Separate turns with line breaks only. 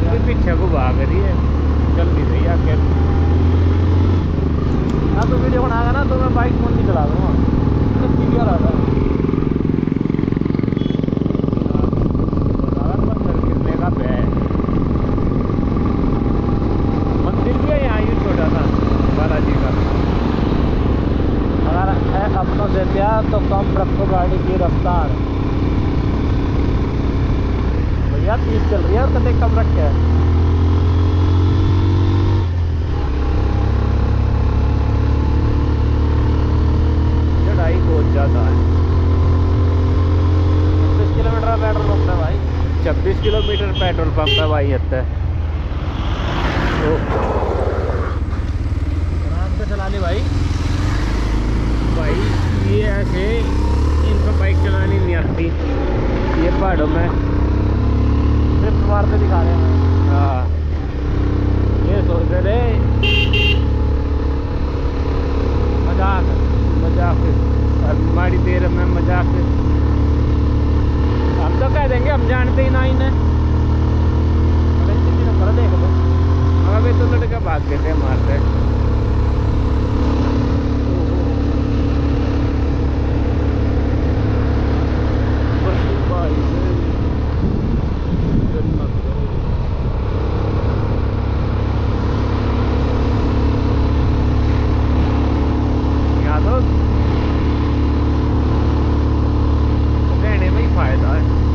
पीछे को भाग रही है। चल नहीं रही आके
हाँ तो वीडियो बनाएगा ना तो मैं बाइक फ़ोन नहीं चला दूँगा क्लियर है।
का पे है? भी
तो कम रखो गाड़ी की रफ्तार। भैया तीस चल रही है और कते कम रखे है
चढ़ाई बहुत ज़्यादा है।
छब्बीस किलोमीटर का पेट्रोल पंप है भाई।
छब्बीस किलोमीटर पेट्रोल पंप है भाई तो
आराम से चला ली भाई।
भाई ये ऐसे इनको बाइक चलानी नहीं आती। ये पहाड़ों में
ट्रिप मारते दिखा रहे हैं।
हाँ। ये सोच रहे
मज़ाक
मज़ाक माड़ी देर में मज़ाक हम तो कह देंगे, हम जानते ही ना इन्हें।
अरे, इसी देख लो।
मगर तो लड़का भाग देते हैं मारते। quiet though.